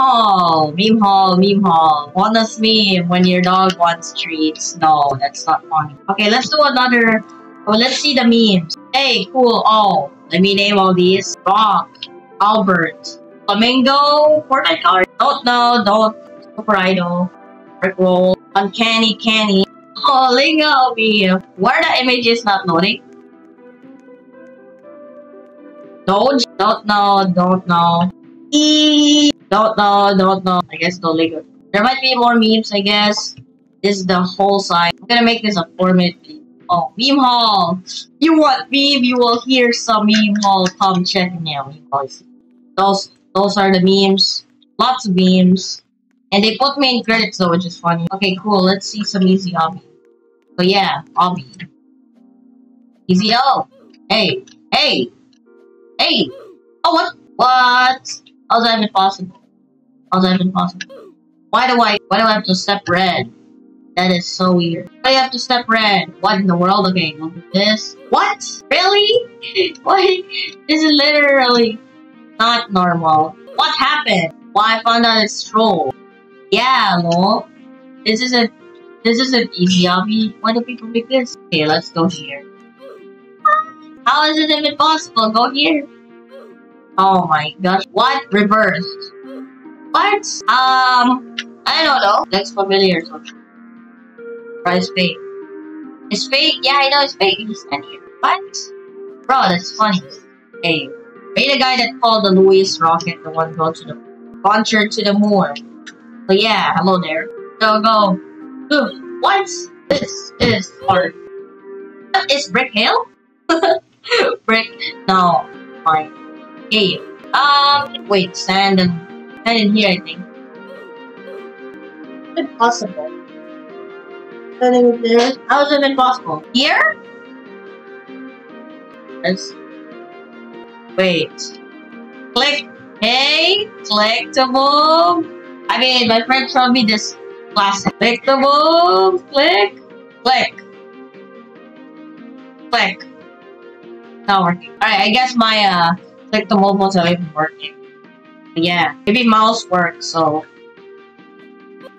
hall, meme hall, meme hall. Wanna's meme when your dog wants treats. No, that's not funny. Okay, let's do another. Oh, let's see the memes. Hey, cool. Oh, let me name all these. Rock, Albert, Flamingo, Fortnite card. Don't know, don't. Super Idol, Brick Roll, Uncanny Canny. Oh, Lingo meme. Where the image is not loading? Doge? Don't know, don't know. E don't know, don't know. I guess no Lego. There might be more memes, I guess. This is the whole side. I'm gonna make this a four minute. Oh, meme hall. You want meme? You will hear some meme hall. Come check it out. Those those are the memes. Lots of memes. And they put me in credits though, which is funny. Okay, cool. Let's see some easy obby. So yeah, obby. Easy O. Hey, hey, hey. Oh what? What? How's that even possible? How's that even possible? Why do I why do I have to step red? That is so weird. Why do I have to step red? What in the world? Okay, look at this. What? Really? what? This is literally not normal. What happened? Why I found out it's troll. Yeah, no. This isn't this isn't easy obby. Why do people make this? Okay, let's go here. How is it even possible? Go here. Oh my gosh. What? Reversed. What? Um, I don't know. That's familiar. So Bro, it's fake. It's fake? Yeah, I know it's fake. Just stand here. What? Bro, that's funny. Hey, be the guy that called the Louis rocket the one go to the launcher to the moon. But yeah, hello there. Go, go. Dude, what? This is hard. What is Brick Hill? Brick? No. Fine. Okay. Um, wait, sand and sand in here, I think. Impossible. Standing there. How is it impossible? Here? Yes. Wait. Click. Hey, move. I mean, my friend showed me this to move. Click. Click. Click. Not working. Alright, I guess my uh click the move wasn't even working. Yeah, maybe mouse works, so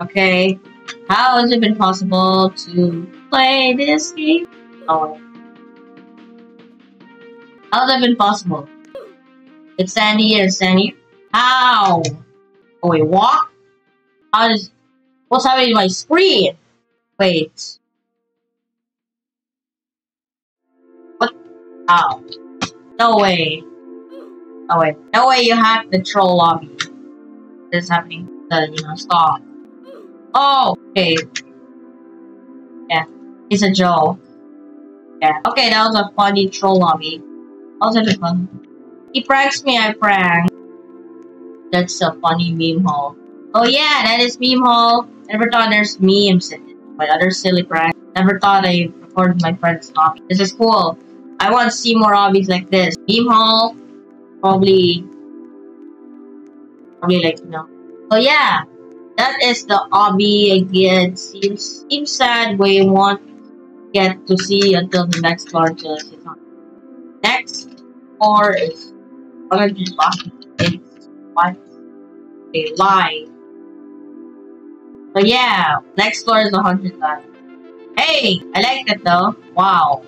Okay. How has it been possible to play this game? Oh. How has it been possible? It's Sandy and Sandy. How? Oh wait, walk? How does what's happening to my screen? Wait. What how? No way. Oh wait. No way you have the troll lobby. This happening. The you know, stop. Oh, okay. Yeah, it's a joke. Yeah. Okay, that was a funny troll lobby. That was a fun. He pranks me, I prank. That's a funny meme hall. Oh yeah, that is meme hall. Never thought there's memes in it. My other silly prank. Never thought I recorded my friend's lobby. This is cool. I want to see more obbies like this. Meme hall, probably, probably like you know. Oh yeah, that is the obby again. Seems seems sad we won't get to see until the next largest. Next or is allergy it's what a lie. But yeah, next floor is a hundred times. Hey, I like that though. Wow.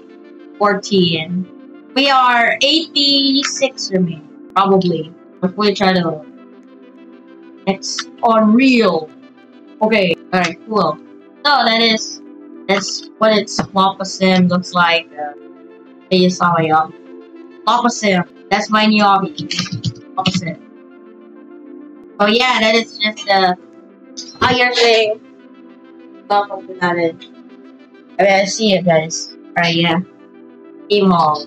14. We are 86 remaining. Probably. If we try to it's unreal. Okay, alright, cool. So that is that's what its Lapa Sim looks like. Uh, you saw my um Lapa Sim. That's my new hobby. Lapa Sim. Oh yeah, that is just a higher thing. Welcome to that. I mean, I see it, guys. Alright, yeah. Emo,